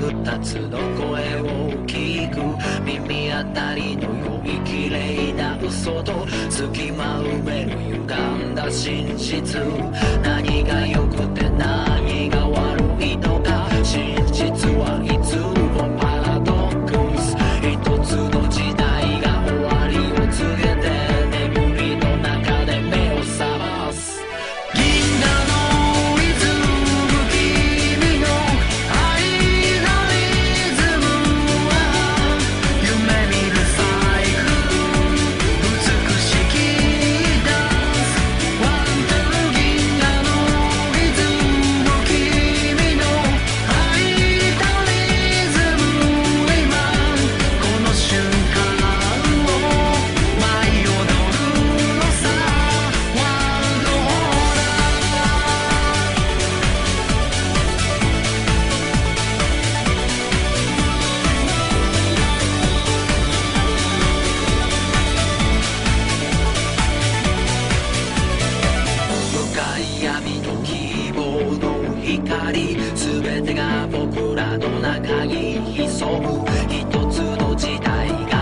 二つの声を聞く。耳当たりの良い綺麗な嘘と隙間埋める歪んだ真実。何が良くてないすり全てが僕らの中に潜む。一つの時代が